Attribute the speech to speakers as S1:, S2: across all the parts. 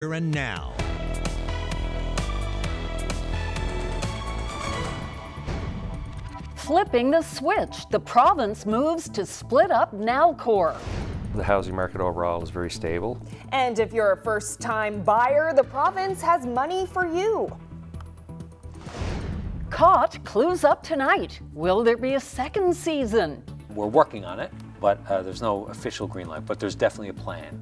S1: Here and now.
S2: Flipping the switch, the province moves to split up Nalcor.
S3: The housing market overall is very stable.
S4: And if you're a first time buyer, the province has money for you.
S2: Caught clues up tonight. Will there be a second season?
S5: We're working on it, but uh, there's no official green light, but there's definitely a plan.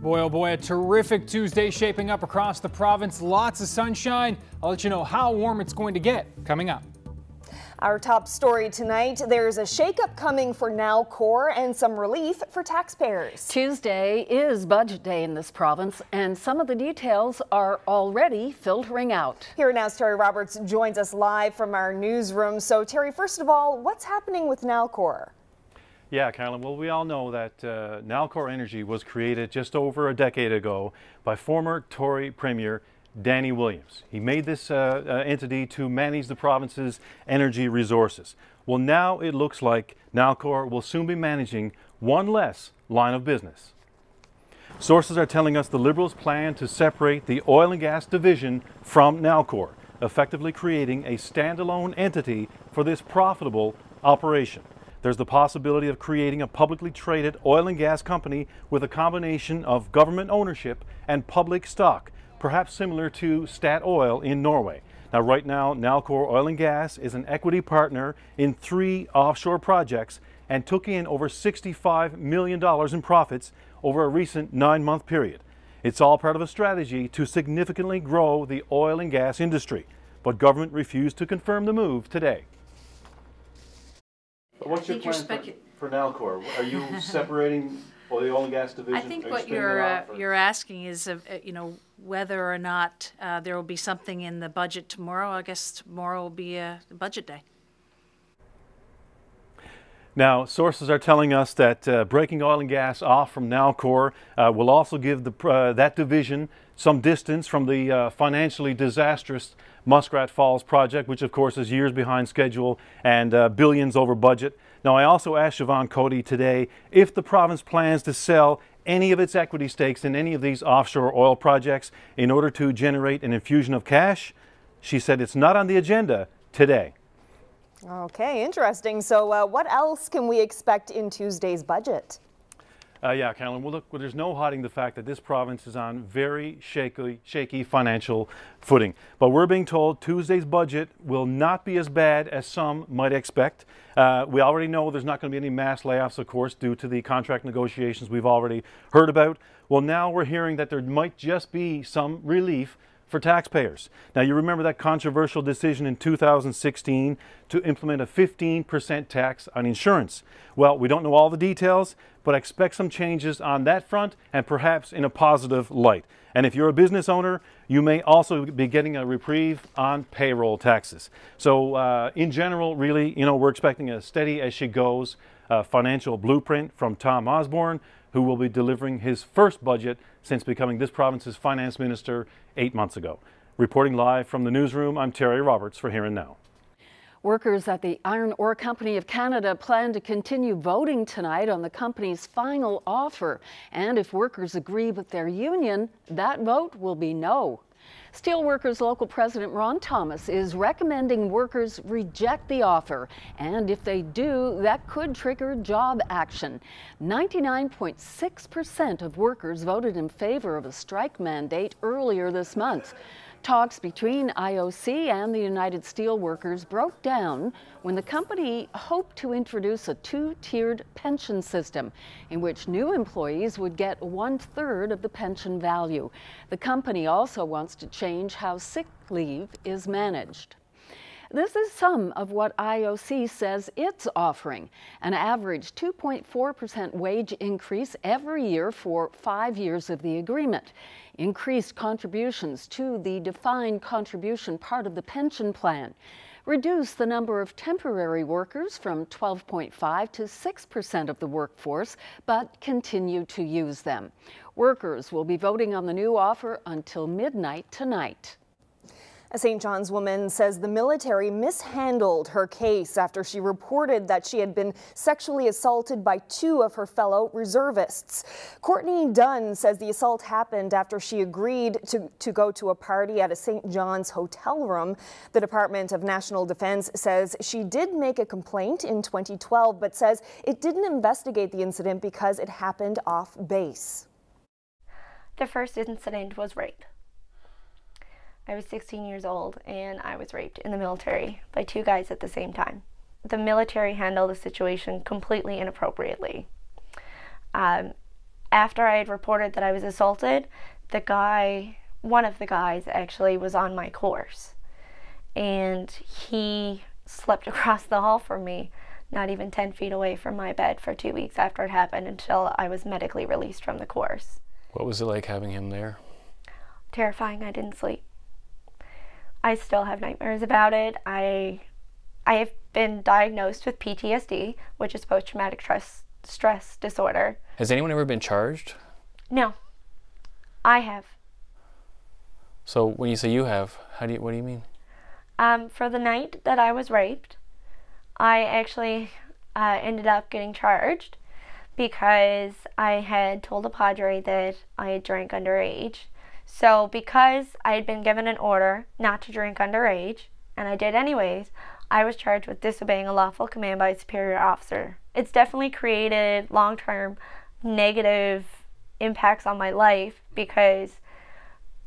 S6: Boy, oh boy, a terrific Tuesday shaping up across the province. Lots of sunshine. I'll let you know how warm it's going to get coming up.
S4: Our top story tonight there's a shakeup coming for Nalcor and some relief for taxpayers.
S2: Tuesday is budget day in this province, and some of the details are already filtering out.
S4: Here now, Terry Roberts joins us live from our newsroom. So, Terry, first of all, what's happening with Nalcor?
S7: Yeah, Carolyn. Well, we all know that uh, Nalcor Energy was created just over a decade ago by former Tory Premier Danny Williams. He made this uh, uh, entity to manage the province's energy resources. Well, now it looks like Nalcor will soon be managing one less line of business. Sources are telling us the Liberals plan to separate the oil and gas division from Nalcor, effectively creating a standalone entity for this profitable operation. There's the possibility of creating a publicly traded oil and gas company with a combination of government ownership and public stock perhaps similar to Statoil in Norway. Now, right now, Nalcor Oil and Gas is an equity partner in three offshore projects and took in over $65 million in profits over a recent nine month period. It's all part of a strategy to significantly grow the oil and gas industry, but government refused to confirm the move today. What's your plan for, for Nalcor? Are you separating oil and gas division.
S8: I think what you're uh, you're asking is, uh, you know, whether or not uh, there will be something in the budget tomorrow. I guess tomorrow will be a budget day.
S7: Now, sources are telling us that uh, breaking oil and gas off from Nalcor uh, will also give the, uh, that division some distance from the uh, financially disastrous Muskrat Falls project, which of course is years behind schedule and uh, billions over budget. Now, I also asked Siobhan Coady today if the province plans to sell any of its equity stakes in any of these offshore oil projects in order to generate an infusion of cash. She said it's not on the agenda today.
S4: Okay, interesting. So, uh, what else can we expect in Tuesday's budget?
S7: Uh, yeah, Carolyn. Well, look, well, there's no hiding the fact that this province is on very shaky, shaky financial footing. But we're being told Tuesday's budget will not be as bad as some might expect. Uh, we already know there's not going to be any mass layoffs, of course, due to the contract negotiations we've already heard about. Well, now we're hearing that there might just be some relief for taxpayers. Now, you remember that controversial decision in 2016 to implement a 15% tax on insurance. Well, we don't know all the details, but I expect some changes on that front and perhaps in a positive light. And if you're a business owner, you may also be getting a reprieve on payroll taxes. So, uh, in general, really, you know, we're expecting a steady as she goes uh, financial blueprint from Tom Osborne who will be delivering his first budget since becoming this province's finance minister eight months ago. Reporting live from the newsroom, I'm Terry Roberts for Here and Now.
S2: Workers at the Iron Ore Company of Canada plan to continue voting tonight on the company's final offer. And if workers agree with their union, that vote will be no. Steelworkers local president Ron Thomas is recommending workers reject the offer. And if they do, that could trigger job action. 99.6% of workers voted in favor of a strike mandate earlier this month. Talks between IOC and the United Steelworkers broke down when the company hoped to introduce a two-tiered pension system in which new employees would get one-third of the pension value. The company also wants to change how sick leave is managed. This is some of what IOC says it's offering an average 2.4% wage increase every year for five years of the agreement, increased contributions to the defined contribution part of the pension plan, reduce the number of temporary workers from 12.5 to 6% of the workforce, but continue to use them. Workers will be voting on the new offer until midnight tonight.
S4: A St. John's woman says the military mishandled her case after she reported that she had been sexually assaulted by two of her fellow reservists. Courtney Dunn says the assault happened after she agreed to, to go to a party at a St. John's hotel room. The Department of National Defense says she did make a complaint in 2012, but says it didn't investigate the incident because it happened off base.
S1: The first incident was rape. I was 16 years old and I was raped in the military by two guys at the same time. The military handled the situation completely inappropriately. Um, after I had reported that I was assaulted, the guy, one of the guys actually, was on my course. And he slept across the hall from me, not even 10 feet away from my bed for two weeks after it happened until I was medically released from the course.
S3: What was it like having him there?
S1: Terrifying, I didn't sleep. I still have nightmares about it. I I have been diagnosed with PTSD, which is post traumatic stress stress disorder.
S3: Has anyone ever been charged?
S1: No. I have.
S3: So when you say you have, how do you what do you mean?
S1: Um, for the night that I was raped, I actually uh, ended up getting charged because I had told a padre that I had drank underage so, because I had been given an order not to drink underage, and I did anyways, I was charged with disobeying a lawful command by a superior officer. It's definitely created long term negative impacts on my life because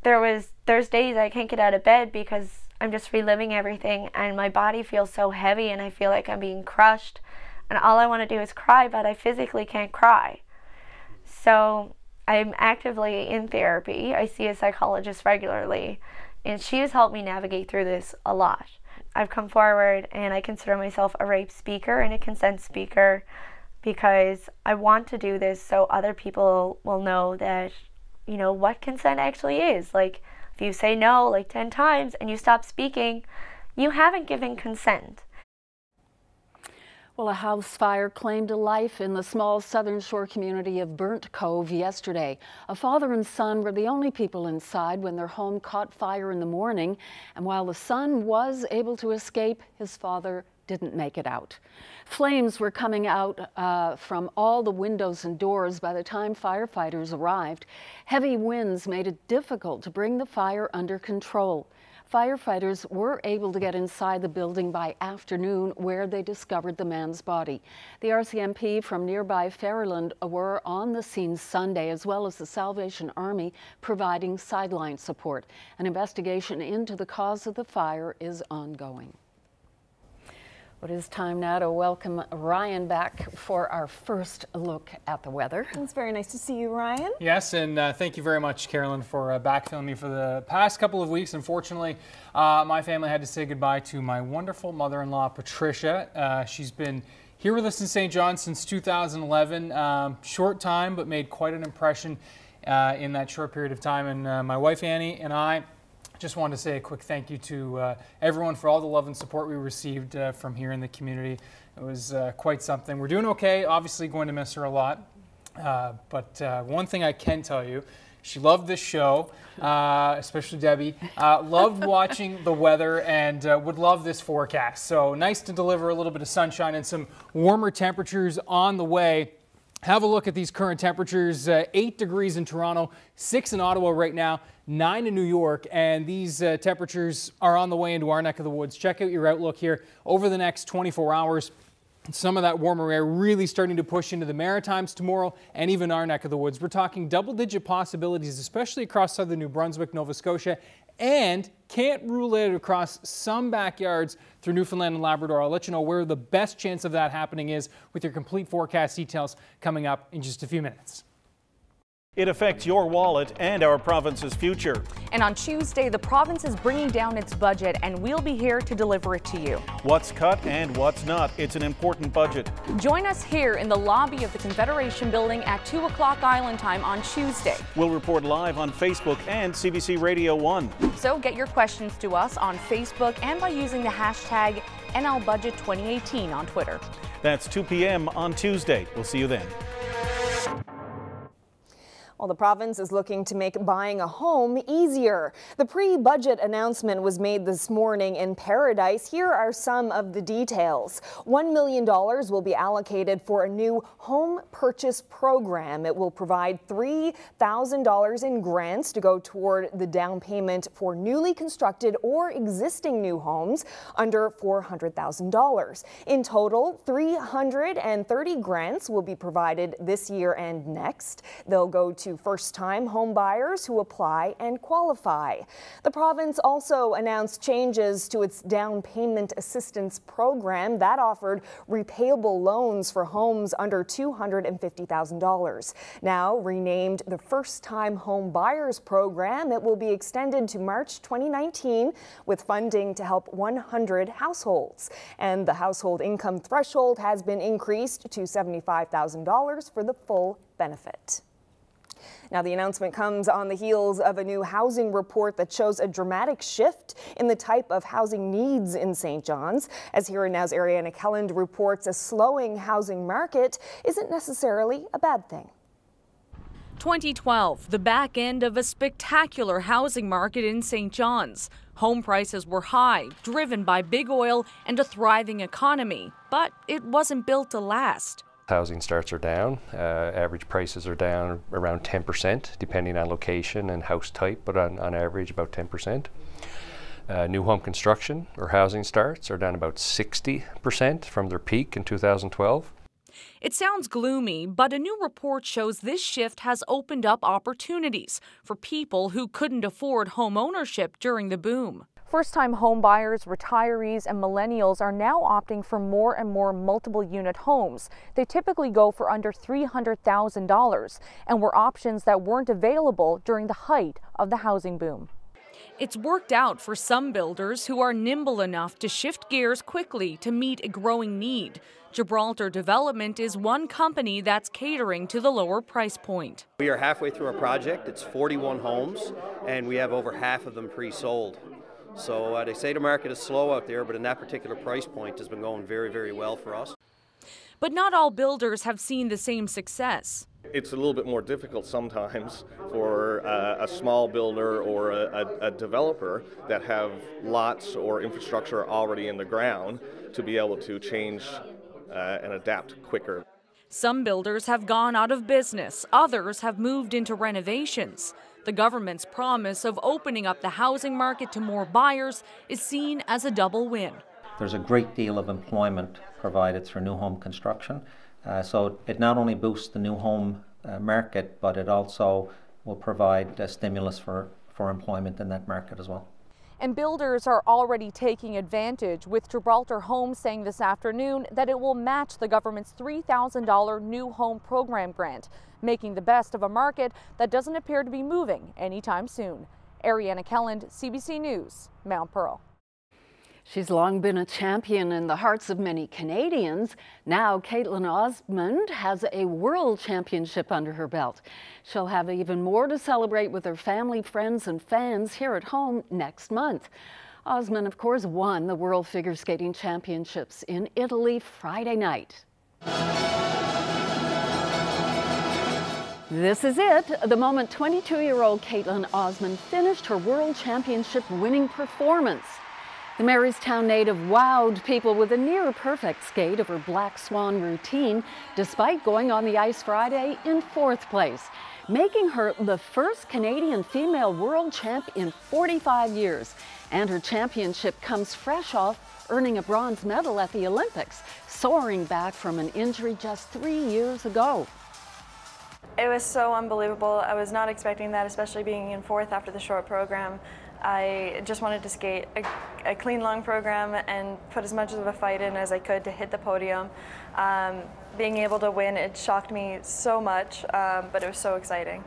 S1: there was there's days I can't get out of bed because I'm just reliving everything and my body feels so heavy and I feel like I'm being crushed and all I want to do is cry but I physically can't cry. So I'm actively in therapy. I see a psychologist regularly, and she has helped me navigate through this a lot. I've come forward and I consider myself a rape speaker and a consent speaker because I want to do this so other people will know that, you know, what consent actually is. Like, if you say no like 10 times and you stop speaking, you haven't given consent.
S2: Well, a house fire claimed a life in the small southern shore community of Burnt Cove yesterday. A father and son were the only people inside when their home caught fire in the morning. And while the son was able to escape, his father didn't make it out. Flames were coming out uh, from all the windows and doors by the time firefighters arrived. Heavy winds made it difficult to bring the fire under control. Firefighters were able to get inside the building by afternoon where they discovered the man's body. The RCMP from nearby Ferryland were on the scene Sunday as well as the Salvation Army providing sideline support. An investigation into the cause of the fire is ongoing. It is time now to welcome Ryan back for our first look at the weather.
S4: It's very nice to see you, Ryan.
S6: Yes, and uh, thank you very much, Carolyn, for uh, backfilling me for the past couple of weeks. Unfortunately, uh, my family had to say goodbye to my wonderful mother-in-law, Patricia. Uh, she's been here with us in St. John since 2011. Um, short time, but made quite an impression uh, in that short period of time. And uh, my wife, Annie, and I just wanted to say a quick thank you to uh, everyone for all the love and support we received uh, from here in the community. It was uh, quite something. We're doing okay, obviously going to miss her a lot. Uh, but uh, one thing I can tell you, she loved this show, uh, especially Debbie. loved watching the weather and would love this forecast. So nice to deliver a little bit of sunshine and some warmer temperatures on the way. Have a look at these current temperatures. Uh, 8 degrees in Toronto, 6 in Ottawa right now, 9 in New York, and these uh, temperatures are on the way into our neck of the woods. Check out your outlook here over the next 24 hours. Some of that warmer air really starting to push into the Maritimes tomorrow and even our neck of the woods. We're talking double digit possibilities, especially across southern New Brunswick, Nova Scotia, and can't rule it across some backyards through Newfoundland and Labrador. I'll let you know where the best chance of that happening is with your complete forecast details coming up in just a few minutes.
S9: It affects your wallet and our province's future.
S10: And on Tuesday, the province is bringing down its budget, and we'll be here to deliver it to you.
S9: What's cut and what's not. It's an important budget.
S10: Join us here in the lobby of the Confederation Building at 2 o'clock Island time on Tuesday.
S9: We'll report live on Facebook and CBC Radio 1.
S10: So get your questions to us on Facebook and by using the hashtag NLBudget2018 on Twitter.
S9: That's 2 p.m. on Tuesday. We'll see you then.
S4: Well, the province is looking to make buying a home easier. The pre-budget announcement was made this morning in Paradise. Here are some of the details. $1 million will be allocated for a new home purchase program. It will provide $3,000 in grants to go toward the down payment for newly constructed or existing new homes under $400,000. In total, 330 grants will be provided this year and next. They'll go to first-time home buyers who apply and qualify. The province also announced changes to its down payment assistance program that offered repayable loans for homes under $250,000. Now renamed the First-Time Home Buyers Program, it will be extended to March 2019 with funding to help 100 households. And the household income threshold has been increased to $75,000 for the full benefit. Now, the announcement comes on the heels of a new housing report that shows a dramatic shift in the type of housing needs in St. John's. As Here and Now's Ariana Kelland reports, a slowing housing market isn't necessarily a bad thing.
S11: 2012, the back end of a spectacular housing market in St. John's. Home prices were high, driven by big oil and a thriving economy, but it wasn't built to last.
S12: Housing starts are down. Uh, average prices are down around 10%, depending on location and house type, but on, on average about 10%. Uh, new home construction or housing starts are down about 60% from their peak in 2012.
S11: It sounds gloomy, but a new report shows this shift has opened up opportunities for people who couldn't afford home ownership during the boom.
S10: First time home buyers, retirees, and millennials are now opting for more and more multiple unit homes. They typically go for under $300,000 and were options that weren't available during the height of the housing boom.
S11: It's worked out for some builders who are nimble enough to shift gears quickly to meet a growing need. Gibraltar Development is one company that's catering to the lower price point.
S13: We are halfway through our project. It's 41 homes, and we have over half of them pre sold. So uh, they say the market is slow out there, but in that particular price point has been going very, very well for us.
S11: But not all builders have seen the same success.
S14: It's a little bit more difficult sometimes for uh, a small builder or a, a, a, developer that have lots or infrastructure already in the ground to be able to change uh, and adapt quicker.
S11: Some builders have gone out of business, others have moved into renovations. The government's promise of opening up the housing market to more buyers is seen as a double win.
S15: There's a great deal of employment provided through new home construction. Uh, so it not only boosts the new home uh, market, but it also will provide a stimulus for, for employment in that market as well.
S10: And builders are already taking advantage, with Gibraltar Homes saying this afternoon that it will match the government's $3,000 new home program grant, making the best of a market that doesn't appear to be moving anytime soon. Ariana Kelland, CBC News, Mount Pearl.
S2: She's long been a champion in the hearts of many Canadians. Now, Kaitlyn Osmond has a world championship under her belt. She'll have even more to celebrate with her family, friends, and fans here at home next month. Osmond, of course, won the World Figure Skating Championships in Italy Friday night. This is it, the moment 22-year-old Kaitlyn Osmond finished her World Championship winning performance. The Marystown native wowed people with a near perfect skate of her Black Swan routine, despite going on the ice Friday in fourth place, making her the first Canadian female world champ in 45 years. And her championship comes fresh off earning a bronze medal at the Olympics, soaring back from an injury just three years ago.
S16: It was so unbelievable. I was not expecting that, especially being in fourth after the short program. I just wanted to skate a, a, clean long program and put as much of a fight in as I could to hit the podium. Um, being able to win, it shocked me so much, um, but it was so exciting.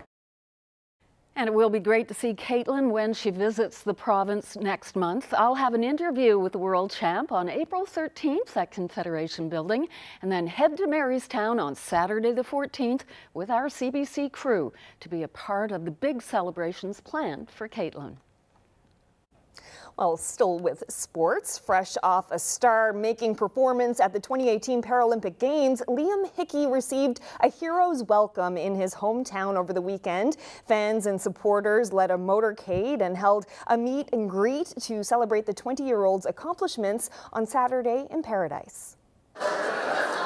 S2: And it will be great to see Kaitlyn when she visits the province next month. I'll have an interview with the world champ on April 13th at Confederation Building and then head to Marystown on Saturday the 14th with our CBC crew to be a part of the big celebrations planned for Kaitlyn.
S4: Well, still with sports, fresh off a star-making performance at the 2018 Paralympic Games, Liam Hickey received a hero's welcome in his hometown over the weekend. Fans and supporters led a motorcade and held a meet and greet to celebrate the 20-year-old's accomplishments on Saturday in Paradise.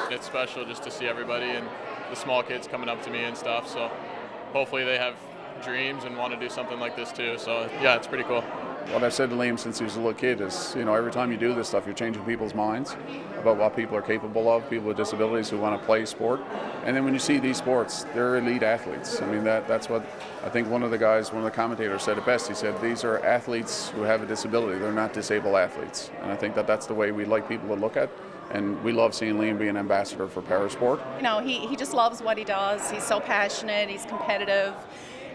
S17: It's special just to see everybody and the small kids coming up to me and stuff, so hopefully they have dreams and want to do something like this too. So yeah, it's pretty cool
S18: what I've said to Liam since he was a little kid is, you know, every time you do this stuff, you're changing people's minds about what people are capable of, people with disabilities who want to play sport. And then when you see these sports, they're elite athletes. I mean, that, that's what I think one of the guys, one of the commentators said it best. He said, these are athletes who have a disability. They're not disabled athletes. And I think that that's the way we'd like people to look at and we love seeing Liam be an ambassador for parasport.
S19: You know, he, he just loves what he does. He's so passionate, he's competitive.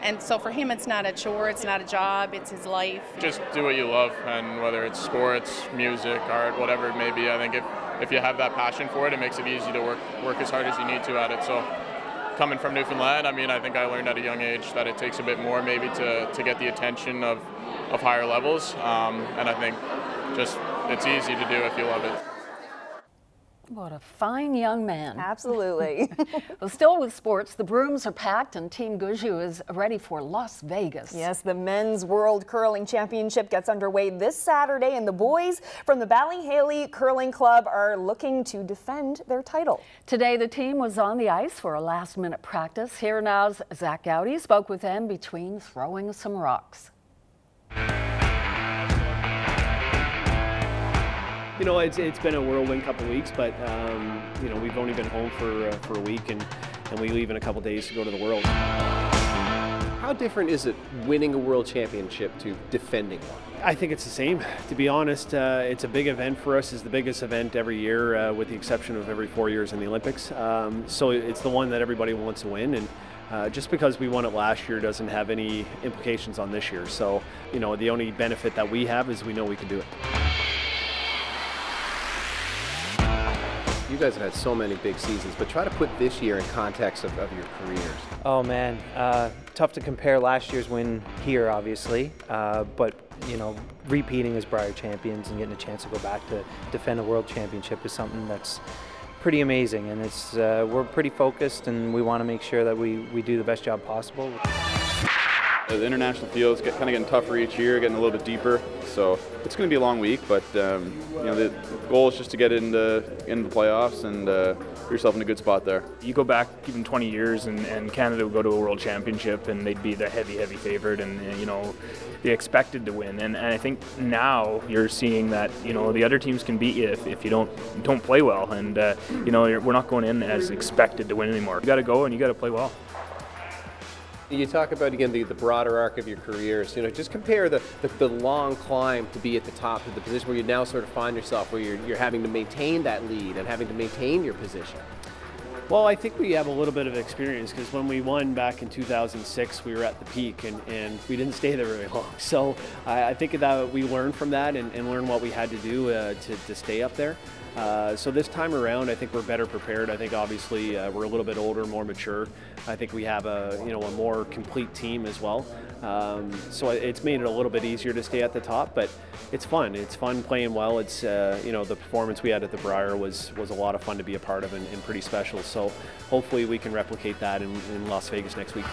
S19: And so for him, it's not a chore, it's not a job, it's his life.
S17: Just do what you love, and whether it's sports, music, art, whatever it may be, I think if, if you have that passion for it, it makes it easy to work, work as hard as you need to at it. So coming from Newfoundland, I mean, I think I learned at a young age that it takes a bit more maybe to, to get the attention of, of higher levels. Um, and I think just it's easy to do if you love it.
S2: What a fine young man.
S4: Absolutely.
S2: well, still with sports, the brooms are packed and Team Gushue is ready for Las Vegas.
S4: Yes, the Men's World Curling Championship gets underway this Saturday, and the boys from the Bally Haly Curling Club are looking to defend their title.
S2: Today, the team was on the ice for a last-minute practice. Here now's Zach Goudie spoke with them between throwing some rocks.
S20: You know, it's, it's been a whirlwind couple weeks, but um, you know, we've only been home for uh, for a week, and and we leave in a couple days to go to the World.
S21: How different is it winning a World Championship to defending one?
S20: I think it's the same. To be honest, uh, it's a big event for us. It's the biggest event every year, uh, with the exception of every four years in the Olympics. Um, so it's the one that everybody wants to win, and uh, just because we won it last year doesn't have any implications on this year. So, you know, the only benefit that we have is we know we can do it.
S21: You guys have had so many big seasons, but try to put this year in context of, of your careers.
S22: Oh man, uh, tough to compare last year's win here, obviously, uh, but you know, repeating as Brier champions and getting a chance to go back to defend a world championship is something that's pretty amazing, and it's uh, we're pretty focused, and we want to make sure that we we do the best job possible.
S23: The international field is kind of getting tougher each year, getting a little bit deeper. So it's going to be a long week, but um, you know the goal is just to get into into the playoffs and uh, put yourself in a good spot there.
S24: You go back even 20 years, and, and Canada would go to a World Championship, and they'd be the heavy, heavy favorite, and you know they expected to win. And, and I think now you're seeing that you know the other teams can beat you if, if you don't don't play well, and uh, you know we're not going in as expected to win anymore. You got to go and you got to play well.
S21: You talk about again the, the broader arc of your careers. You know, just compare the, the, the, long climb to be at the top of the position where you now sort of find yourself, where you're, you're having to maintain that lead and having to maintain your position.
S20: Well, I think we have a little bit of experience because when we won back in 2006, we were at the peak and, and we didn't stay there very long. So I, I think that we learned from that and, and learned what we had to do uh, to, to stay up there. Uh, so this time around, I think we're better prepared. I think obviously uh, we're a little bit older, more mature. I think we have a you know a more complete team as well. Um, so it's made it a little bit easier to stay at the top, but it's fun. It's fun playing well. It's uh, you know the performance we had at the Brier was was a lot of fun to be a part of and, and pretty special. So hopefully we can replicate that in, in Las Vegas next week.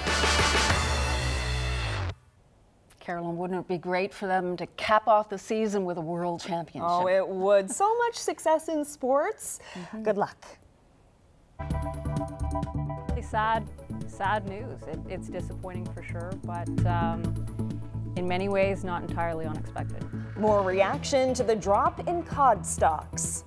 S2: Carolyn, wouldn't it be great for them to cap off the season with a world championship?
S4: Oh, it would. So much success in sports. Mm -hmm. Good luck.
S25: Sad, sad news. It, it's disappointing for sure, but um, in many ways, not entirely unexpected.
S4: More reaction to the drop in cod stocks.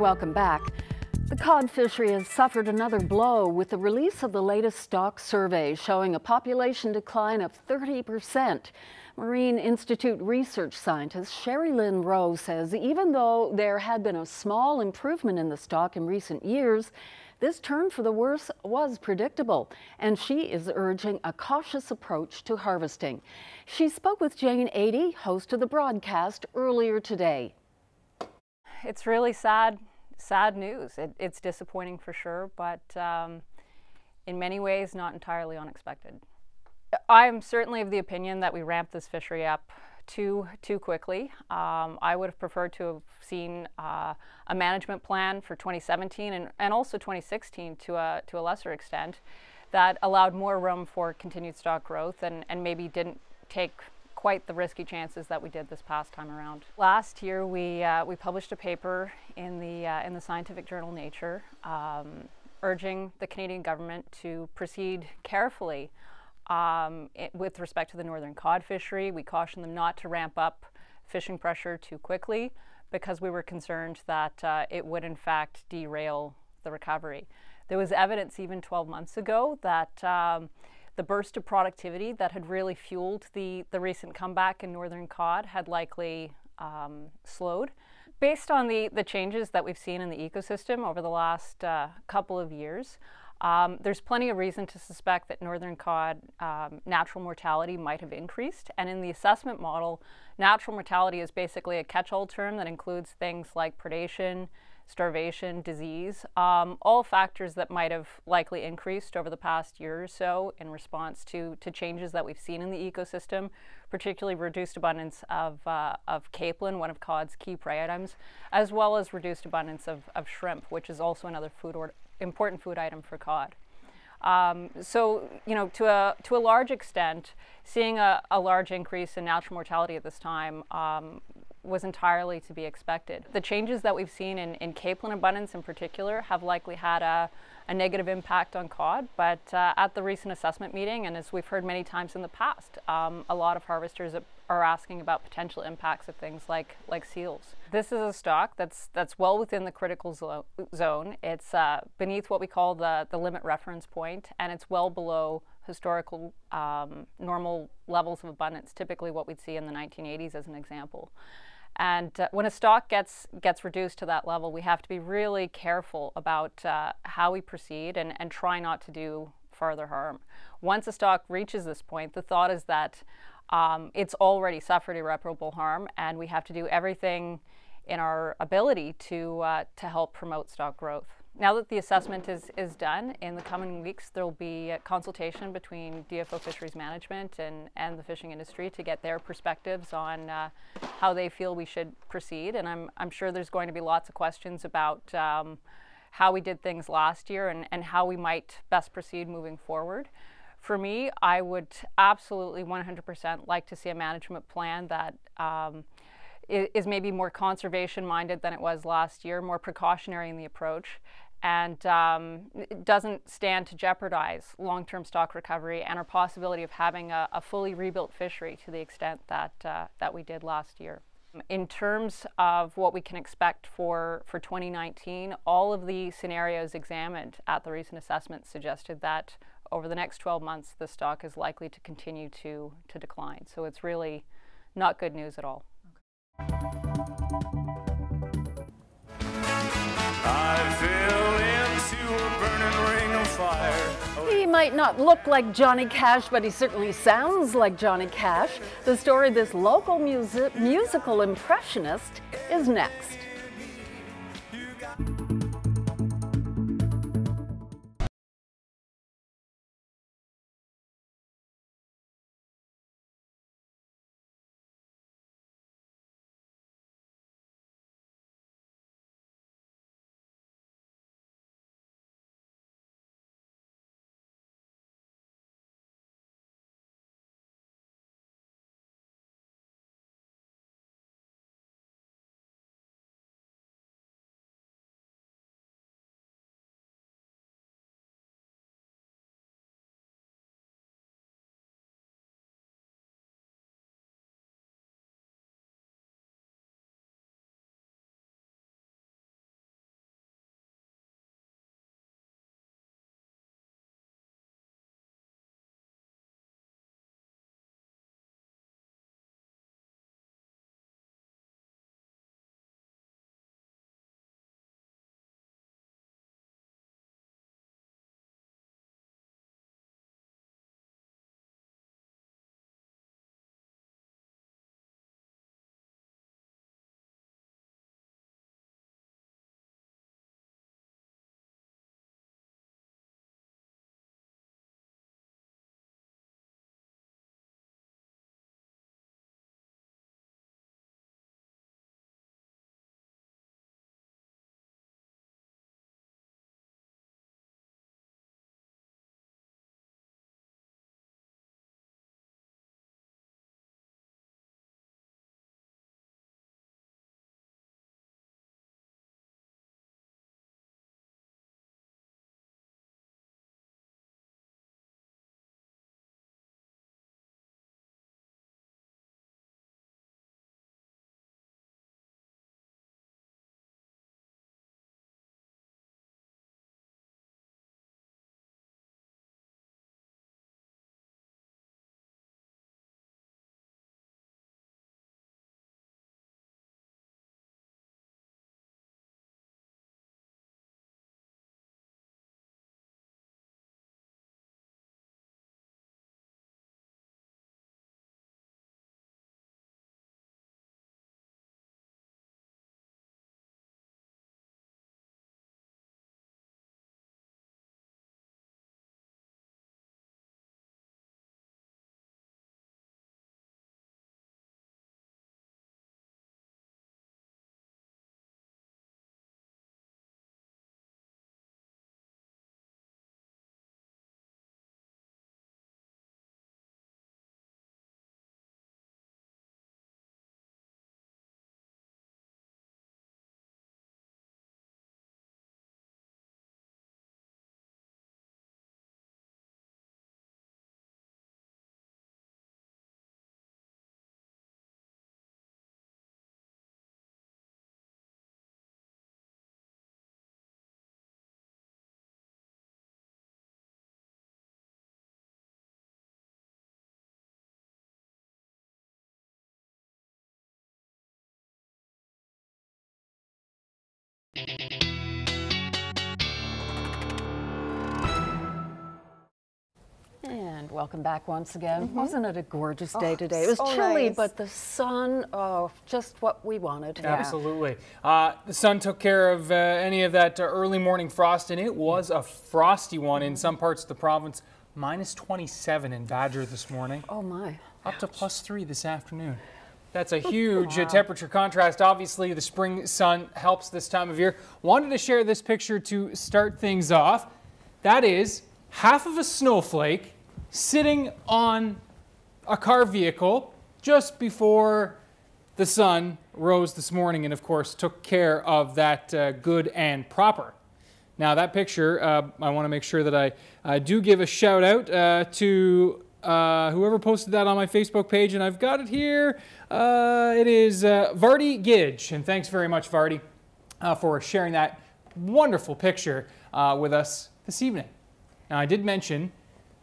S2: Welcome back. The cod fishery has suffered another blow with the release of the latest stock survey showing a population decline of 30%. Marine Institute research scientist Sherrylynn Rowe says even though there had been a small improvement in the stock in recent years, this turn for the worse was predictable, and she is urging a cautious approach to harvesting. She spoke with Jane Adey, host of the broadcast, earlier today.
S25: It's really sad sad news. It, it's disappointing for sure, but um, in many ways, not entirely unexpected. I'm certainly of the opinion that we ramped this fishery up too too quickly. Um, I would have preferred to have seen uh, a management plan for 2017 and, and also 2016 to a to a lesser extent that allowed more room for continued stock growth and, and maybe didn't take quite the risky chances that we did this past time around. Last year, we, uh, we published a paper in the, uh, in the scientific journal Nature um, urging the Canadian government to proceed carefully um, it, with respect to the northern cod fishery. We cautioned them not to ramp up fishing pressure too quickly because we were concerned that uh, it would in fact derail the recovery. There was evidence even 12 months ago that um, the burst of productivity that had really fueled the, the recent comeback in northern cod had likely um, slowed. Based on the, the changes that we've seen in the ecosystem over the last uh, couple of years, um, there's plenty of reason to suspect that northern cod um, natural mortality might have increased. And in the assessment model, natural mortality is basically a catch all term that includes things like predation, starvation, disease, um, all factors that might have likely increased over the past year or so in response to, to changes that we've seen in the ecosystem, particularly reduced abundance of, uh, of capelin, one of cod's key prey items, as well as reduced abundance of, of shrimp, which is also another food or, important food item for cod. Um, so, you know, to a, to a large extent, seeing a, a large increase in natural mortality at this time um, was entirely to be expected. The changes that we've seen in, in capelin abundance in particular have likely had a, a negative impact on cod, but uh, at the recent assessment meeting, and as we've heard many times in the past, um, a lot of harvesters are asking about potential impacts of things like, like seals. This is a stock that's, that's well within the critical zo zone. It's uh, beneath what we call the, the limit reference point, and it's well below historical um, normal levels of abundance, typically what we'd see in the 1980s as an example. And uh, when a stock gets gets reduced to that level, we have to be really careful about uh, how we proceed and, and try not to do further harm. Once a stock reaches this point, the thought is that um, it's already suffered irreparable harm, and we have to do everything in our ability to uh, to help promote stock growth. Now that the assessment is, is done, in the coming weeks there will be a consultation between DFO Fisheries Management and, and the fishing industry to get their perspectives on uh, how they feel we should proceed. And I'm, I'm sure there's going to be lots of questions about um, how we did things last year and, and how we might best proceed moving forward. For me, I would absolutely 100% like to see a management plan that um, is maybe more conservation minded than it was last year, more precautionary in the approach, and um, doesn't stand to jeopardize long term stock recovery and our possibility of having a, a fully rebuilt fishery to the extent that, uh, that we did last year. In terms of what we can expect for, for 2019, all of the scenarios examined at the recent assessment suggested that over the next 12 months, the stock is likely to continue to, to decline. So it's really not good news at all.
S2: He might not look like Johnny Cash, but he certainly sounds like Johnny Cash. The story of this local music musical impressionist is next. Welcome back once again.
S4: Mhm.
S2: Wasn't it a gorgeous day
S4: Oh,
S2: today? It was
S4: so
S2: chilly,
S4: nice.
S2: but the sun, oh, just what we wanted.
S6: Absolutely. Uh, the sun took care of uh, any of that uh, early morning frost, and it was a frosty one in some parts of the province. Minus 27 in Badger this morning.
S2: Oh my.
S6: Up to plus three this afternoon. That's a huge uh, temperature contrast. Obviously, the spring sun helps this time of year. Wanted to share this picture to start things off. That is half of a snowflake sitting on a car vehicle just before the sun rose this morning and, of course, took care of that uh, good and proper. Now, that picture, uh, I want to make sure that I do give a shout out uh, to uh, whoever posted that on my Facebook page, and I've got it here. Uh, it is uh, Vardy Gidge, and thanks very much, Vardy, for sharing that wonderful picture with us this evening. Now, I did mention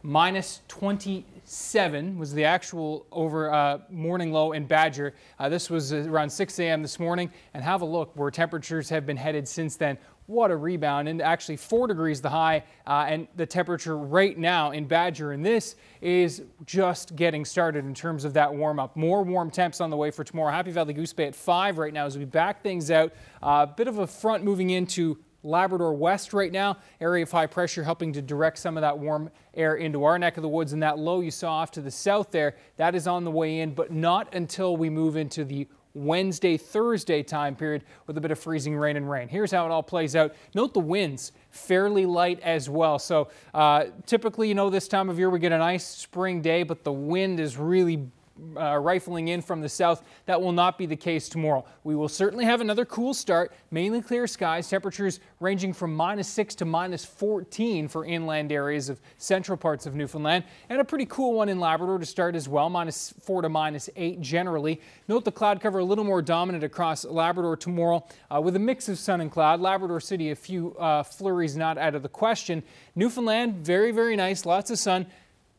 S6: minus 27 was the actual over uh, morning low in Badger. Uh, this was around 6 a.m. this morning, and have a look where temperatures have been headed since then. What a rebound, and actually four degrees the high, uh, and the temperature right now in Badger, and this is just getting started in terms of that warm up. More warm temps on the way for tomorrow. Happy Valley Goose Bay at five right now as we back things out. A uh, bit of a front moving into Labrador West right now. Area of high pressure helping to direct some of that warm air into our neck of the woods. And that low you saw off to the south there, that is on the way in, but not until we move into the Wednesday, Thursday time period with a bit of freezing rain and rain. Here's how it all plays out. Note the winds fairly light as well. So uh, typically, you know, this time of year we get a nice spring day, but the wind is really uh, rifling in from the south. That will not be the case tomorrow. We will certainly have another cool start, mainly clear skies, temperatures ranging from minus 6 to minus 14 for inland areas of central parts of Newfoundland, and a pretty cool one in Labrador to start as well, minus 4 to minus 8 generally. Note the cloud cover a little more dominant across Labrador tomorrow uh, with a mix of sun and cloud. Labrador City, a few uh, flurries not out of the question. Newfoundland, very, very nice, lots of sun.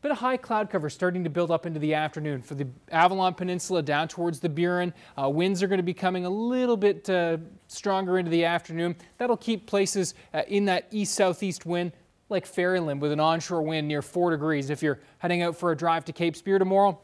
S6: Bit of high cloud cover starting to build up into the afternoon for the Avalon Peninsula down towards the Burin. Uh, winds are going to be coming a little bit uh, stronger into the afternoon. That'll keep places uh, in that east southeast wind like Ferryland with an onshore wind near 4 degrees. If you're heading out for a drive to Cape Spear tomorrow,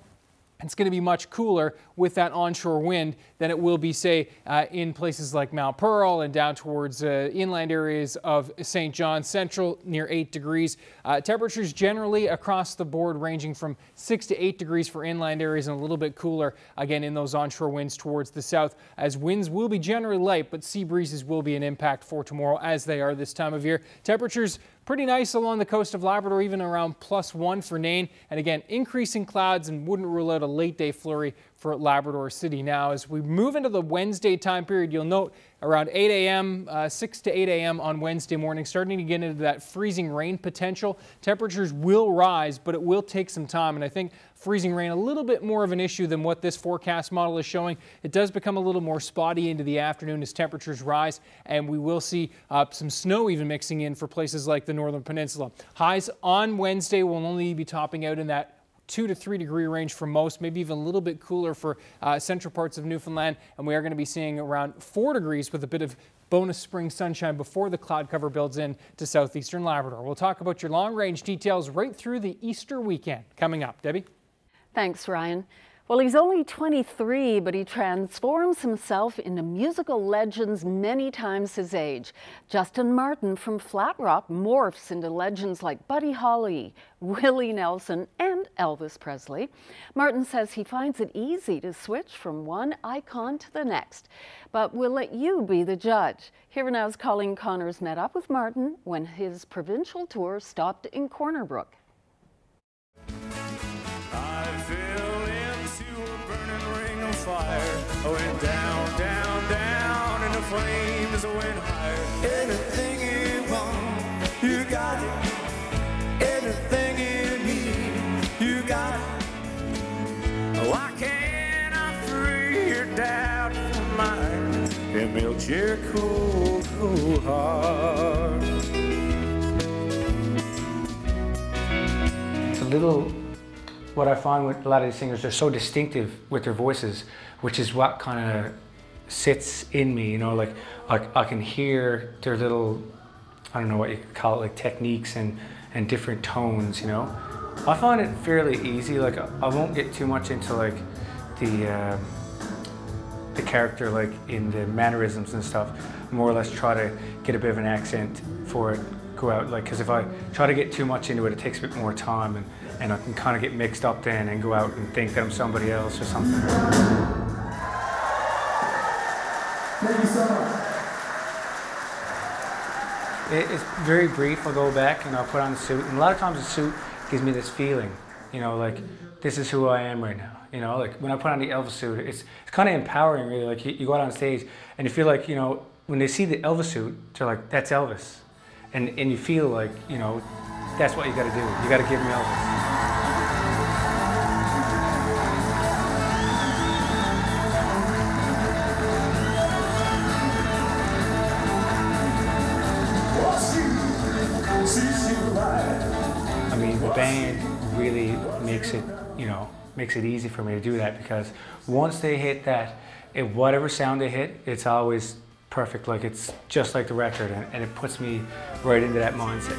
S6: it's going to be much cooler with that onshore wind than it will be, say, uh, in places like Mount Pearl and down towards uh, inland areas of St. John Central near 8 degrees. Uh, temperatures generally across the board ranging from 6 to 8 degrees for inland areas and a little bit cooler again in those onshore winds towards the south as winds will be generally light, but sea breezes will be an impact for tomorrow as they are this time of year. Temperatures Pretty nice along the coast of Labrador, even around plus one for Nain. And again, increasing clouds and wouldn't rule out a late day flurry for Labrador City. Now, as we move into the Wednesday time period, you'll note around 8 a.m., uh, 6 to 8 a.m. on Wednesday morning, starting to get into that freezing rain potential. Temperatures will rise, but it will take some time. And I think freezing rain a little bit more of an issue than what this forecast model is showing. It does become a little more spotty into the afternoon as temperatures rise, and we will see uh, some snow even mixing in for places like the Northern Peninsula. Highs on Wednesday will only be topping out in that two to three degree range for most, maybe even a little bit cooler for uh, central parts of Newfoundland. And we are going to be seeing around four degrees with a bit of bonus spring sunshine before the cloud cover builds in to southeastern Labrador. We'll talk about your long range details right through the Easter weekend coming up. Debbie?
S2: Thanks, Ryan. Well, he's only 23, but he transforms himself into musical legends many times his age. Justin Martin from Flat Rock morphs into legends like Buddy Holly, Willie Nelson, and Elvis Presley. Martin says he finds it easy to switch from one icon to the next, but we'll let you be the judge. Here now's Colleen Connors met up with Martin when his provincial tour stopped in Corner
S26: fire. Oh, I went down, down, down, and the flames went higher. Anything you want, you got it. Anything you need, you got it. Why can't I free your doubt from mine and melt your cold, cold heart?
S27: It's a little what I find with a lot of these singers, they're so distinctive with their voices, which is what kind of sits in me, you know, like, like I can hear their little, I don't know what you call it, like techniques and, and different tones, you know. I find it fairly easy. Like I won't get too much into like the um, the character, like in the mannerisms and stuff. More or less try to get a bit of an accent for it. Go out like because if I try to get too much into it, it takes a bit more time and and I can kind of get mixed up then and go out and think that I'm somebody else or something.
S26: Thank you so much.
S27: It, it's very brief. I'll go back and I'll put on the suit. And a lot of times the suit gives me this feeling, you know, like this is who I am right now. You know, like when I put on the Elvis suit, it's, it's kind of empowering, really. Like you, you go out on stage and you feel like, you know, when they see the Elvis suit, they're like, that's Elvis. And, and you feel like, you know, that's what you got to do. You got to give me Elvis. Makes it easy for me to do that because once they hit that, if whatever sound they hit, it's always perfect. Like it's just like the record, and, and it puts me right into that mindset.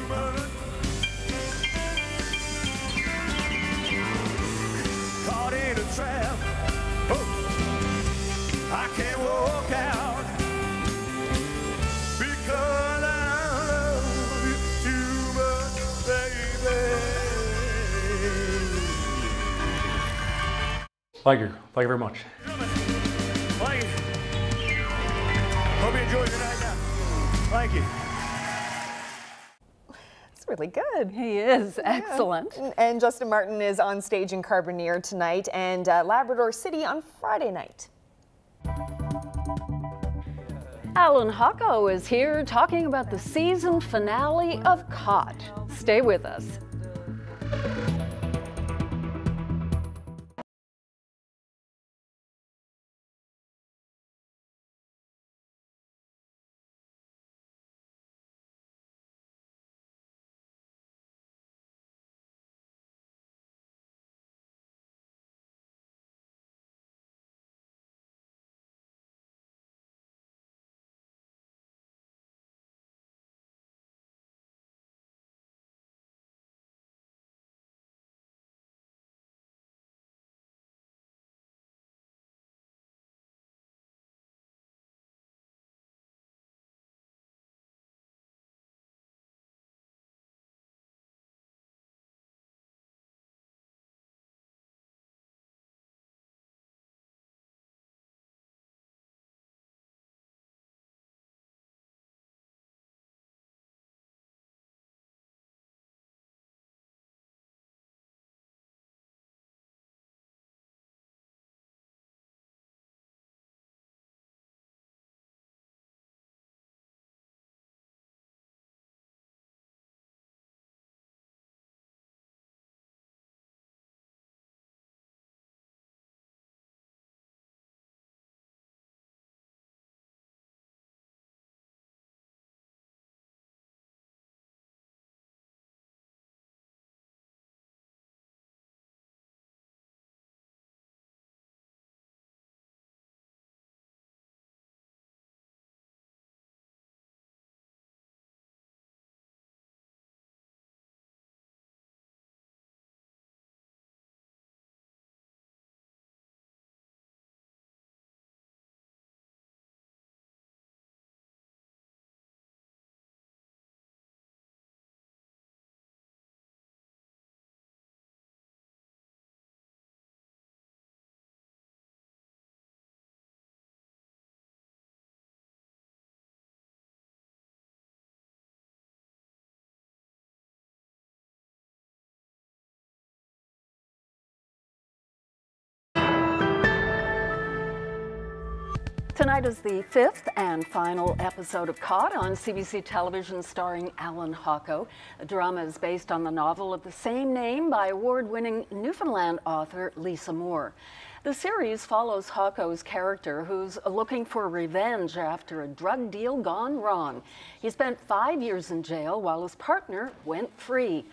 S26: Caught in a trap. Oh,
S27: Thank you. Thank you very much.
S26: Thank you. Hope you enjoy your night now. Thank you.
S4: It's really good.
S2: He is excellent.
S4: And- And Justin Martin is on stage in Carbonear tonight and uh, Labrador City on Friday night.
S2: Allan Hawco is here talking about the season finale of Caught. Stay with us. Tonight is the fifth and final episode of Caught on CBC television starring Allan Hawco. The drama is based on the novel of the same name by award winning Newfoundland author Lisa Moore. The series follows Hawco's character who's looking for revenge after a drug deal gone wrong. He spent five years in jail while his partner went free.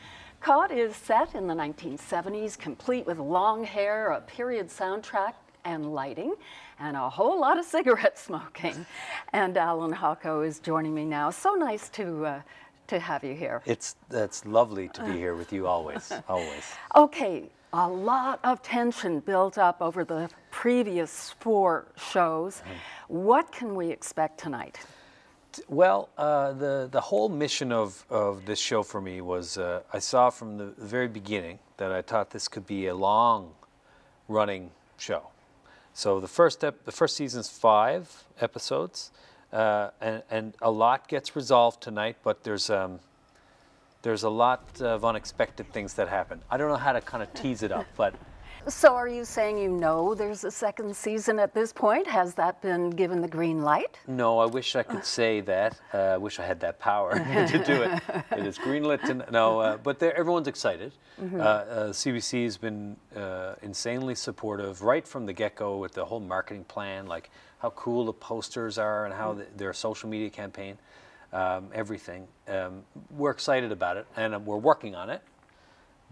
S2: Caught is set in the 1970s, complete with long hair, a period soundtrack, and lighting, and a whole lot of cigarette smoking. And Allan Hawco is joining me now. So nice to uh, to have you here.
S28: It's that's lovely to be here with you always, always.
S2: Okay, a lot of tension built up over the previous four shows. What can we expect tonight?
S28: Well, uh, the the whole mission of, of this show for me was uh, I saw from the very beginning that I thought this could be a long running show. So the first the first season's five episodes, uh, and and a lot gets resolved tonight, but there's um, there's a lot of unexpected things that happen. I don't know how to kind of tease it up, but.
S2: So, are you saying you know there's a second season at this point? Has that been given the green light?
S28: No, I wish I could say that. Uh, I wish I had that power to do it. It is greenlit. To, no, uh, but everyone's excited.
S2: Mhm.
S28: Uh, uh, CBC has been uh, insanely supportive right from the get-go with the whole marketing plan, like how cool the posters are and how the, their social media campaign, um, everything. Um, we're excited about it, and uh, we're working on it.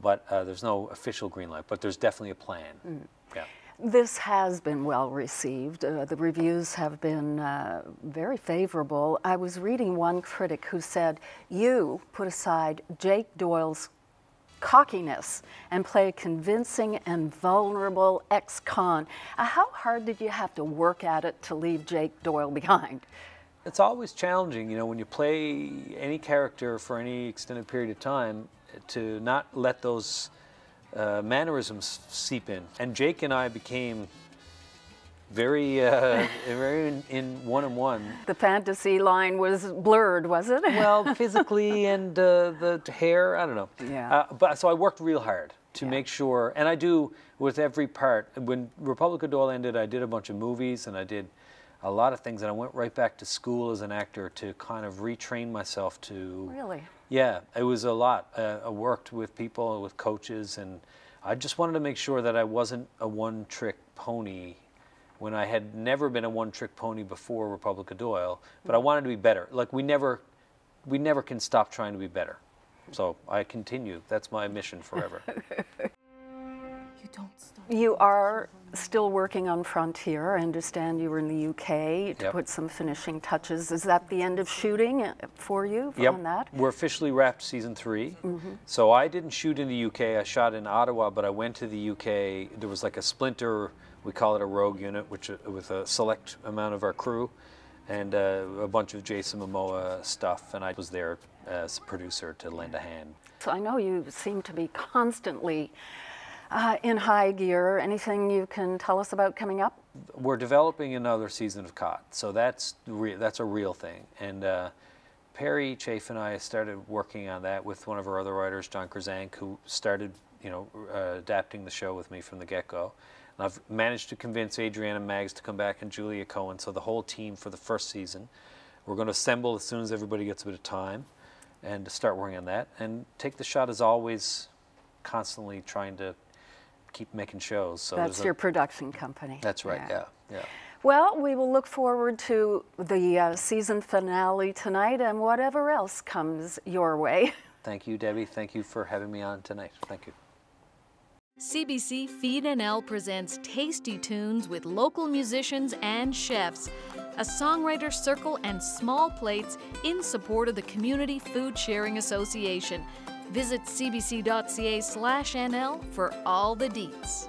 S28: But uh, there's no official green light. But there's definitely a plan.
S2: Mm.
S28: Yeah.
S2: This has been well received. Uh, the reviews have been uh, very favorable. I was reading one critic who said, You put aside Jake Doyle's cockiness and play a convincing and vulnerable ex con. Uh, how hard did you have to work at it to leave Jake Doyle behind?
S28: It's always challenging, you know, when you play any character for any extended period of time, to not let those uh, mannerisms seep in. And Jake and I became very, uh, very in, in one on one.
S2: The fantasy line was blurred, was it?
S28: Well, physically and uh, the hair, I don't know.
S2: Yeah.
S28: Uh, but so I worked real hard to make sure, and I do with every part. When Republic of Doyle ended, I did a bunch of movies and I did a lot of things, and I went right back to school as an actor to kind of retrain myself to.
S2: Really?
S28: Yeah, it was a lot. Uh, I worked with people, with coaches, and I just wanted to make sure that I wasn't a one-trick pony when I had never been a one-trick pony before Republic of Doyle. But I wanted to be better. Like we never, we never can stop trying to be better. So I continue. That's my mission forever.
S2: You are still working on Frontier. I understand you were in the UK to
S28: Yep.
S2: put some finishing touches. Is that the end of shooting uh, for you
S28: yep,
S2: on that?
S28: we're officially wrapped season 3
S2: Mhm.
S28: So I didn't shoot in the UK. I shot in Ottawa, but I went to the UK. There was like a splinter. We call it a rogue unit, which uh, with a select amount of our crew, and uh, a bunch of Jason Momoa stuff. And I was there as producer to lend a hand.
S2: So I know you seem to be constantly uh, in high gear. Anything you can tell us about coming up?
S28: we're developing another season of Caught, so that's that's a real thing. And uh, Perry Chafe and I started working on that with one of our other writers, John Krizanc, who started, you know, uh, adapting the show with me from the get-go. And I've managed to convince Adriana Maggs to come back and Julia Cohen, so the whole team for the first season. We're going to assemble as soon as everybody gets a bit of time, and start working on that. And take the shot as always, constantly trying to keep making shows. So
S2: That's
S28: there's a-
S2: your production company.
S28: That's right.
S2: Yeah.
S28: Yeah. Yeah.
S2: Well, we will look forward to the uh, season finale tonight and whatever else comes your way.
S28: Thank you, Debbie. Thank you for having me on tonight. Thank you.
S11: CBC Feed NL presents tasty tunes with local musicians and chefs, a songwriter circle, and small plates in support of the Community Food Sharing Association. Visit cbc.ca/nl for all the deets.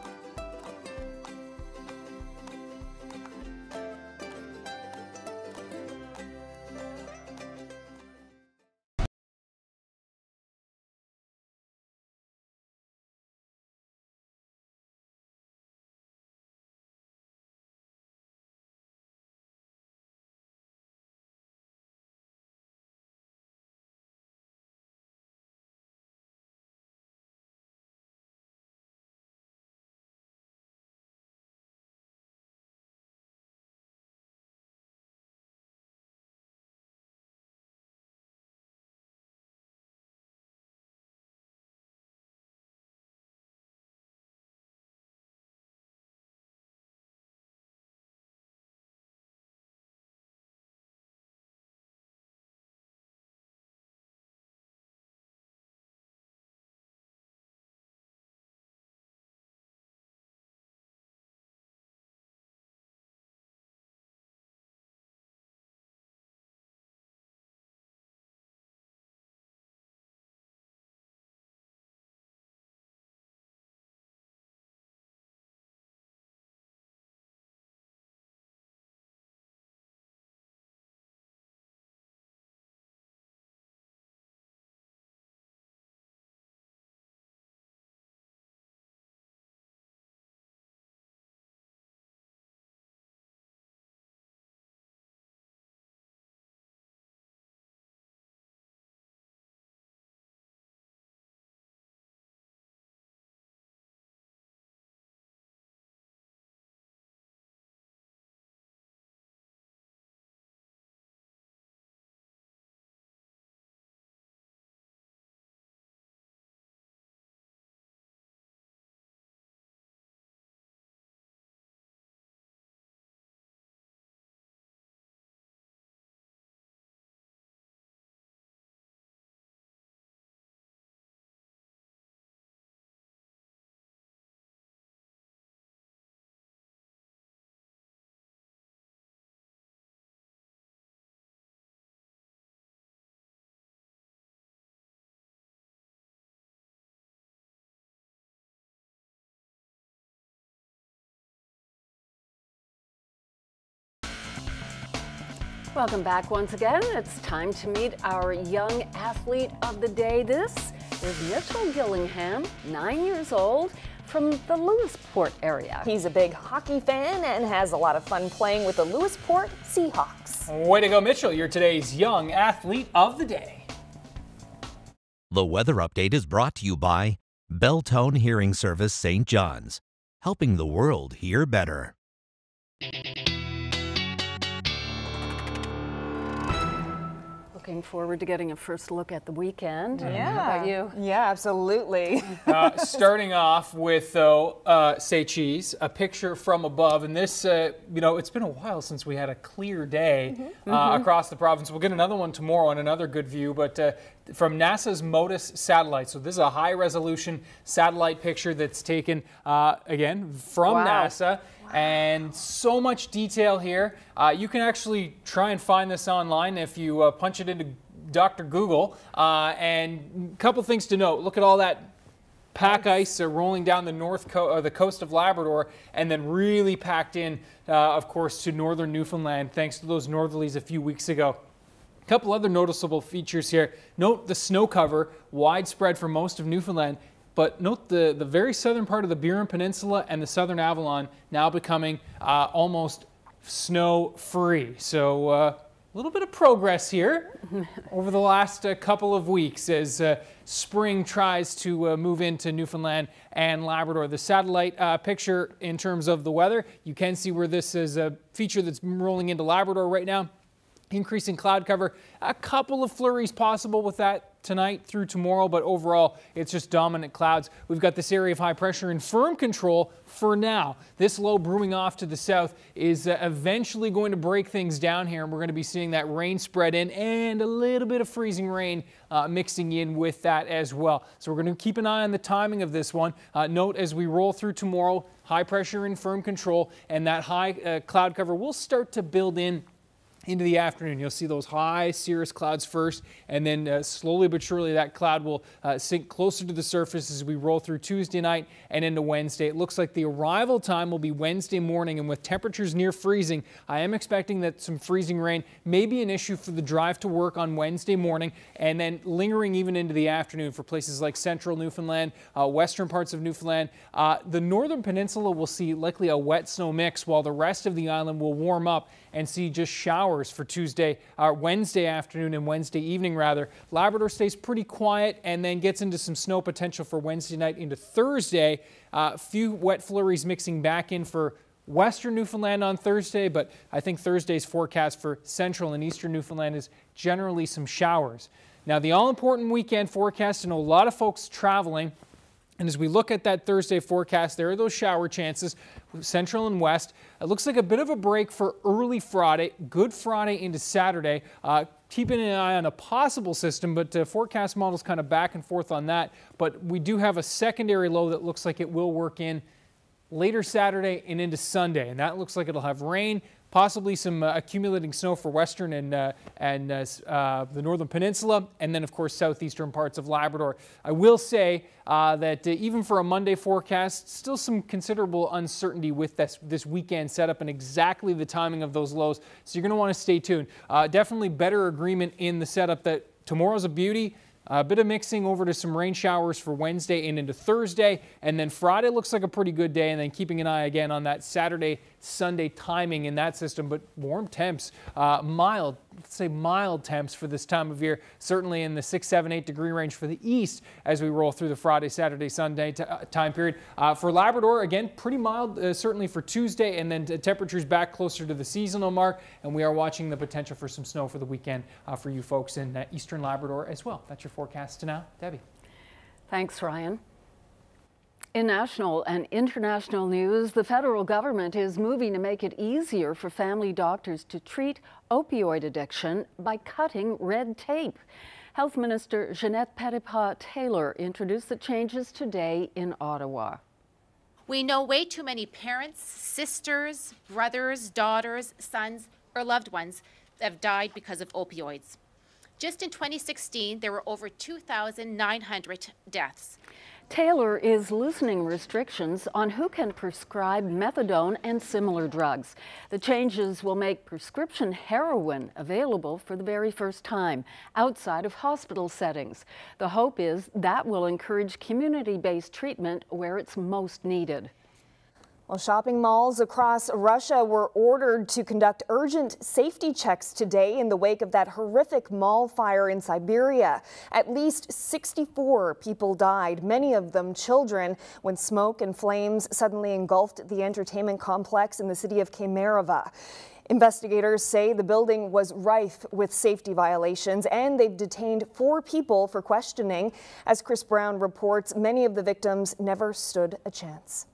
S2: Welcome back once again. It's time to meet our young athlete of the day. This is Mitchell Gillingham, nine years old, from the Lewisport area.
S4: He's a big hockey fan and has a lot of fun playing with the Lewisport Seahawks.
S6: Way to go, Mitchell. You're today's young athlete of the day.
S29: The weather update is brought to you by Beltone Hearing Service St. John's, helping the world hear better.
S2: Forward to getting a first look at the weekend.
S4: Yeah.
S2: How about you?
S4: Yeah, absolutely.
S6: uh, starting off with, though, uh, say cheese, a picture from above. And this, uh, you know, it's been a while since we had a clear day
S4: Mhm.
S6: uh,
S4: Mhm.
S6: across the province. We'll get another one tomorrow and another good view, but uh, from NASA's MODIS satellite. So this is a high resolution satellite picture that's taken, uh, again, from
S4: Wow.
S6: NASA. And so much detail here. Uh, you can actually try and find this online if you uh, punch it into Dr. Google. Uh, and a couple things to note. Look at all that pack ice uh, rolling down the north co- uh, the coast of Labrador, and then really packed in, uh, of course, to northern Newfoundland, thanks to those northerlies a few weeks ago. A couple other noticeable features here. Note the snow cover, widespread for most of Newfoundland, but note the, the very southern part of the Burin Peninsula and the southern Avalon now becoming uh, almost snow free. So uh, a little bit of progress here over the last uh, couple of weeks as uh, spring tries to uh, move into Newfoundland and Labrador. The satellite uh, picture in terms of the weather, you can see where this is a feature that's rolling into Labrador right now. Increasing cloud cover, a couple of flurries possible with that tonight through tomorrow, but overall it's just dominant clouds. We've got this area of high pressure in firm control for now. This low brewing off to the south is uh, eventually going to break things down here, and we're going to be seeing that rain spread in and a little bit of freezing rain uh, mixing in with that as well. So we're going to keep an eye on the timing of this one. Uh, note as we roll through tomorrow, high pressure in firm control, and that high uh, cloud cover will start to build in into the afternoon. You'll see those high cirrus clouds first, and then uh, slowly but surely that cloud will uh, sink closer to the surface as we roll through Tuesday night and into Wednesday. It looks like the arrival time will be Wednesday morning, and with temperatures near freezing, I am expecting that some freezing rain may be an issue for the drive to work on Wednesday morning, and then lingering even into the afternoon for places like central Newfoundland, uh, western parts of Newfoundland. Uh, the northern peninsula will see likely a wet snow mix, while the rest of the island will warm up and see just showers for Tuesday, uh, Wednesday afternoon and Wednesday evening rather. Labrador stays pretty quiet and then gets into some snow potential for Wednesday night into Thursday. A uh, few wet flurries mixing back in for western Newfoundland on Thursday, but I think Thursday's forecast for central and eastern Newfoundland is generally some showers. Now, the all important weekend forecast, and a lot of folks traveling. And as we look at that Thursday forecast, there are those shower chances, central and west. It looks like a bit of a break for early Friday, Good Friday into Saturday. Uh, keeping an eye on a possible system, but uh, forecast models kind of back and forth on that. But we do have a secondary low that looks like it will work in later Saturday and into Sunday. And that looks like it'll have rain, possibly some uh, accumulating snow for western and, uh, and uh, the northern peninsula, and then, of course, southeastern parts of Labrador. I will say that even for a Monday forecast, still some considerable uncertainty with this, this weekend setup and exactly the timing of those lows. So you're going to want to stay tuned. Definitely better agreement in the setup that tomorrow's a beauty. A bit of mixing over to some rain showers for Wednesday and into Thursday. And then Friday looks like a pretty good day. And then keeping an eye again on that Saturday, Sunday timing in that system. But warm temps, uh, mild, let's say mild temps for this time of year. Certainly in the 6, 7, 8 degree range for the east as we roll through the Friday, Saturday, Sunday uh, time period. Uh, for Labrador, again, pretty mild, uh, certainly for Tuesday. And then temperatures back closer to the seasonal mark. And we are watching the potential for some snow for the weekend uh, for you folks in uh, eastern Labrador as well. That's your forecast to now. Debbie.
S2: Thanks, Ryan. In national and international news, the federal government is moving to make it easier for family doctors to treat opioid addiction by cutting red tape. Health Minister Ginette Petitpas Taylor introduced the changes today in Ottawa.
S30: We know way too many parents, sisters, brothers, daughters, sons, or loved ones have died because of opioids. Just in 2016, there were over 2,900 deaths.
S2: Taylor is loosening restrictions on who can prescribe methadone and similar drugs. The changes will make prescription heroin available for the very first time outside of hospital settings. The hope is that will encourage community-based treatment where it's most needed.
S4: Well, shopping malls across Russia were ordered to conduct urgent safety checks today in the wake of that horrific mall fire in Siberia. At least 64 people died, many of them children, when smoke and flames suddenly engulfed the entertainment complex in the city of Kemerovo. Investigators say the building was rife with safety violations and they've detained four people for questioning. As Chris Brown reports, many of the victims never stood a chance.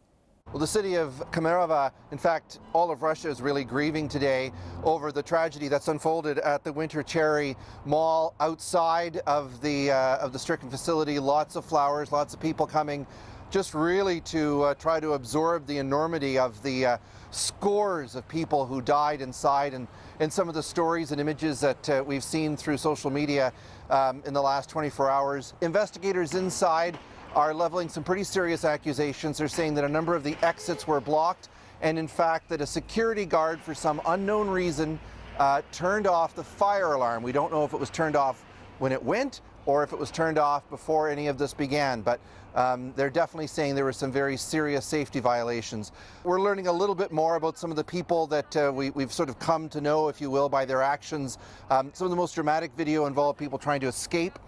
S31: Well, the city of Kemerovo, in fact, all of Russia is really grieving today over the tragedy that's unfolded at the Winter Cherry Mall outside of the uh, of the stricken facility. Lots of flowers, lots of people coming, just really to uh, try to absorb the enormity of the uh, scores of people who died inside and, and some of the stories and images that uh, we've seen through social media um, in the last 24 hours. Investigators inside are leveling some pretty serious accusations. They're saying that a number of the exits were blocked, and in fact, that a security guard, for some unknown reason, uh, turned off the fire alarm. We don't know if it was turned off when it went or if it was turned off before any of this began, but um, they're definitely saying there were some very serious safety violations. We're learning a little bit more about some of the people that uh, we, have sort of come to know, if you will, by their actions. Um, some of the most dramatic video involved people trying to escape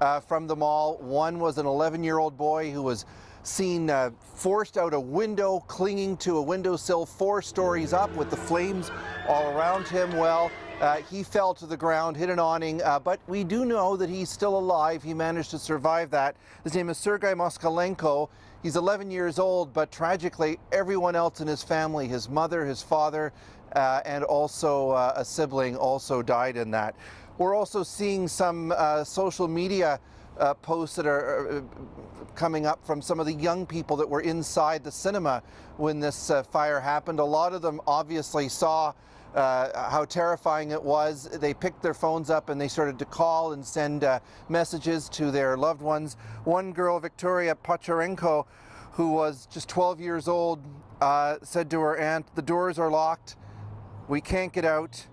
S31: uh, from the mall. One was an 11-year-old boy who was seen uh, forced out a window, clinging to a windowsill four stories up with the flames all around him. Well, uh, he fell to the ground, hit an awning, uh, but we do know that he's still alive. He managed to survive that. His name is Sergei Moskalenko. He's 11 years old, but tragically, everyone else in his family, his mother, his father, uh, and also uh, a sibling also died in that. We're also seeing some uh, social media uh, posts that are uh, coming up from some of the young people that were inside the cinema when this uh, fire happened. A lot of them obviously saw uh, how terrifying it was. They picked their phones up and they started to call and send uh, messages to their loved ones. One girl, Victoria Pacharenko, who was just 12 years old, uh, said to her aunt, the doors are locked, we can't get out,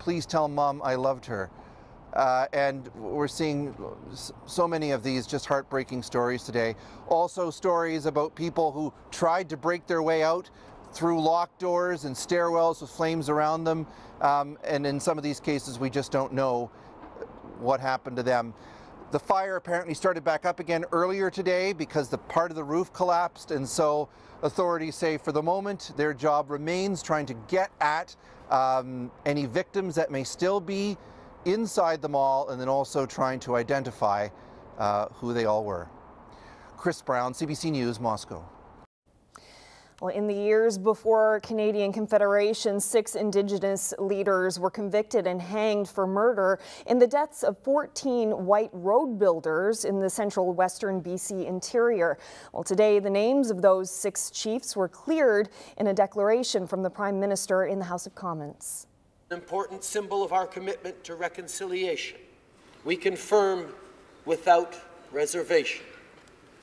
S31: please tell mom I loved her. Uh, and we're seeing so many of these just heartbreaking stories today. Also stories about people who tried to break their way out through locked doors and stairwells with flames around them. Um, and in some of these cases, we just don't know what happened to them. The fire apparently started back up again earlier today because the part of the roof collapsed. And so authorities say for the moment, their job remains trying to get at um, any victims that may still be inside the mall and then also trying to identify uh, who they all were. Chris Brown, CBC News, Moscow.
S4: Well, in the years before Canadian Confederation, six Indigenous leaders were convicted and hanged for murder in the deaths of 14 white road builders in the central western BC interior. Well, today, the names of those six chiefs were cleared in a declaration from the Prime Minister in the House of Commons.
S32: An important symbol of our commitment to reconciliation. We confirm without reservation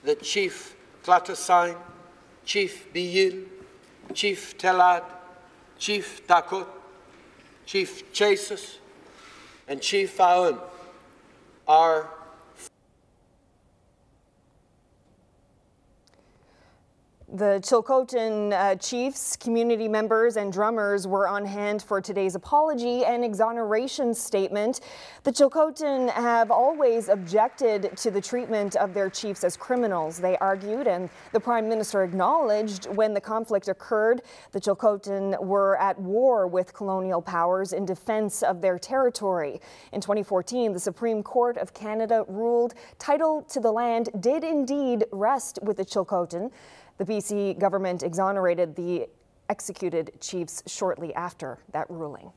S32: that Chief Klatasain Chief Biyil, Chief Telad, Chief Takot, Chief Chasus, and Chief Aun are
S4: The Chilcotin uh, chiefs, community members, and drummers were on hand for today's apology and exoneration statement. The Chilcotin have always objected to the treatment of their chiefs as criminals, they argued, and the Prime Minister acknowledged when the conflict occurred, the Chilcotin were at war with colonial powers in defense of their territory. In 2014, the Supreme Court of Canada ruled title to the land did indeed rest with the Chilcotin. The BC government exonerated the executed chiefs shortly after that ruling.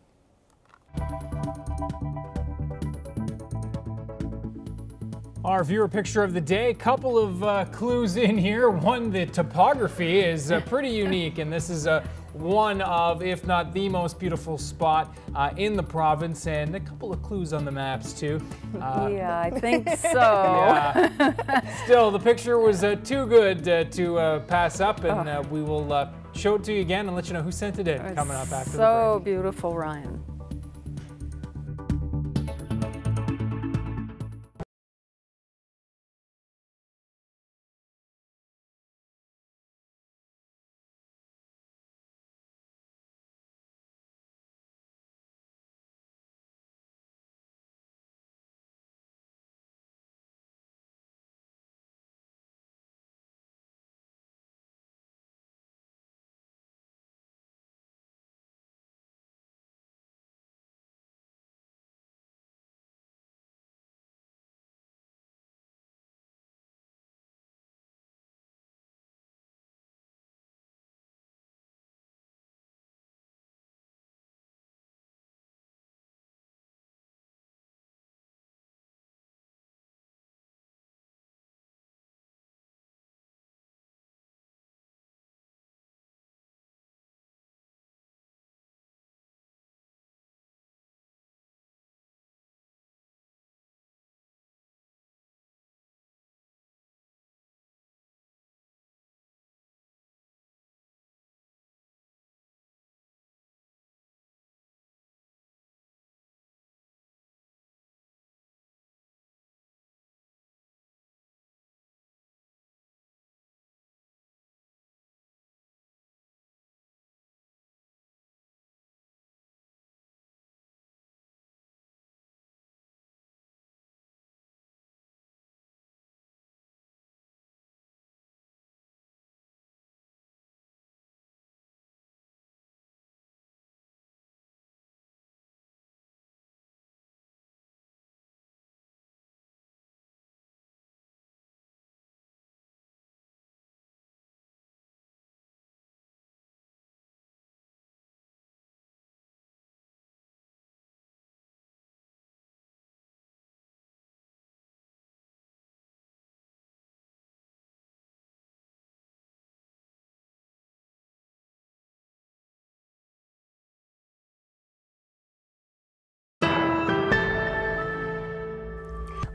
S6: Our viewer picture of the day, a couple of uh, clues in here. One, the topography is uh, pretty unique, and this is uh, one of, if not the most beautiful spot uh, in the province, and a couple of clues on the maps too. Uh,
S2: yeah, I think so.
S6: yeah. Still, the picture was uh, too good uh, to uh, pass up, and uh, we will uh, show it to you again and let you know who sent it in coming up after the break.
S2: So beautiful, Ryan.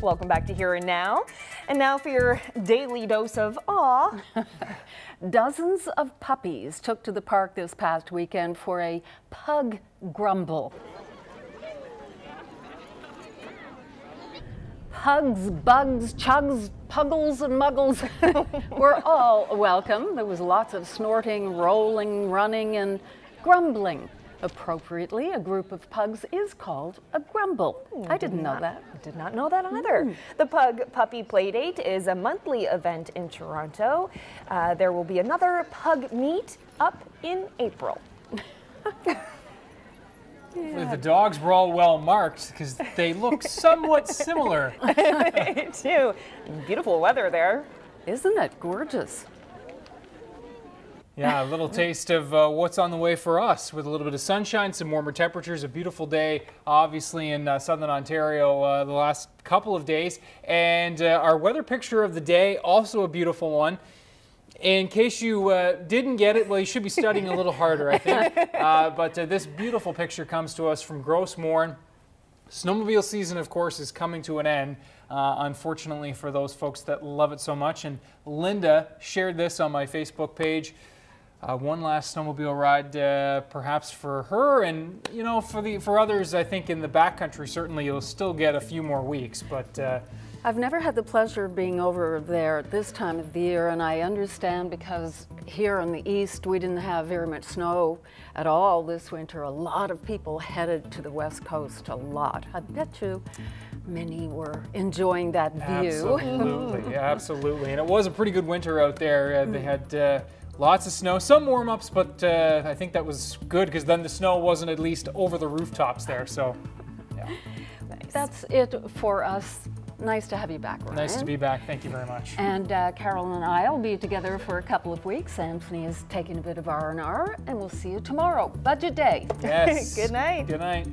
S4: Welcome back to Here and Now. And now for your daily dose of awe.
S2: Dozens of puppies took to the park this past weekend for a pug grumble. Hugs, bugs, chugs, puggles, and muggles were all welcome. There was lots of snorting, rolling, running, and grumbling. Appropriately, a group of pugs is called a grumble. I didn't know
S4: not-
S2: that.
S4: Did not know that either.
S2: Mm.
S4: The Pug Puppy Playdate is a monthly event in Toronto. Uh, there will be another Pug Meet up in April.
S6: The dogs were all well marked because they look somewhat similar.
S4: too. Beautiful weather there.
S2: Isn't it gorgeous?
S6: Yeah, a little taste of uh, what's on the way for us with a little bit of sunshine, some warmer temperatures, a beautiful day, obviously, in uh, southern Ontario uh, the last couple of days. And uh, our weather picture of the day, also a beautiful one. In case you uh, didn't get it, well, you should be studying a little harder, I think. Uh, but uh, this beautiful picture comes to us from Gros Morne. Snowmobile season, of course, is coming to an end, uh, unfortunately, for those folks that love it so much. And Linda shared this on my Facebook page. Uh, one last snowmobile ride, uh, perhaps for her, and you know, for the for others, I think in the backcountry, certainly you'll still get a few more weeks. But uh,
S2: I've never had the pleasure of being over there at this time of the year, and I understand because here in the east we didn't have very much snow at all this winter. A lot of people headed to the west coast, a lot. I bet you many were enjoying that view.
S6: Absolutely, absolutely. And it was a pretty good winter out there. Uh, they had uh, lots of snow, some warm ups, but uh, I think that was good because then the snow wasn't at least over the rooftops there. So, yeah. Nice.
S2: That's it for us. Nice to have you back, Ryan.
S6: Nice to be back. Thank you very much.
S2: And uh, Carol and I will be together for a couple of weeks. Anthony is taking a bit of R&R, and we'll see you tomorrow. Budget day.
S6: Yes.
S4: Good night.
S6: Good night.